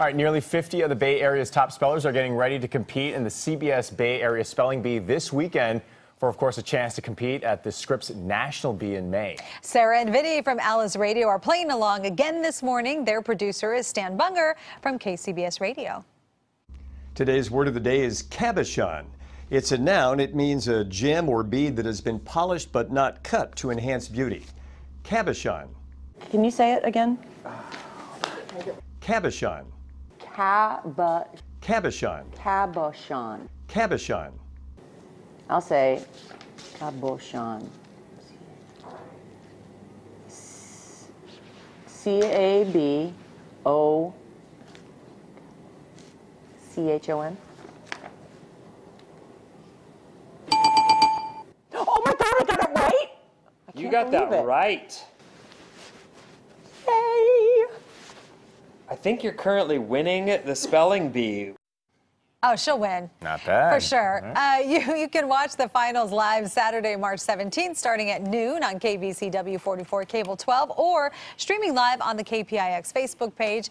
All right, nearly 50 of the Bay Area's top spellers are getting ready to compete in the CBS Bay Area Spelling Bee this weekend for, of course, a chance to compete at the Scripps National Bee in May. Sarah and Vinnie from Alice Radio are playing along again this morning. Their producer is Stan Bunger from KCBS Radio. Today's word of the day is cabochon. It's a noun. It means a gem or bead that has been polished but not cut to enhance beauty. Cabochon. Can you say it again? Cabochon. Caba, Cabochon. cabochon. Cabochon. I'll say cabochon. C A B O C H O N. Oh my God! I got it right. I You can't got that it. right. Yay! I think you're currently winning the spelling bee. Oh, she'll win. Not bad. For sure. Uh, you, you can watch the finals live Saturday, March 17th, starting at noon on KBCW 44 Cable 12 or streaming live on the KPIX Facebook page.